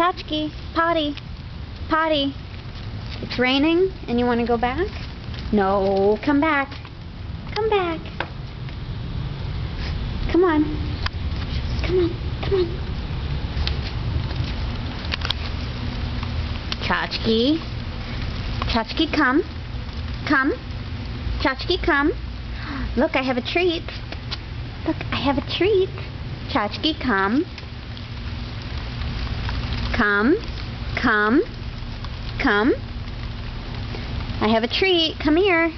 Tchotchke, potty, potty. It's raining and you want to go back? No, come back. Come back. Come on. Come on, come on. Tchotchke. Tchotchke, come. Come. Tchotchke, come. Look, I have a treat. Look, I have a treat. Tchotchke, come. Come. Come. Come. I have a treat. Come here.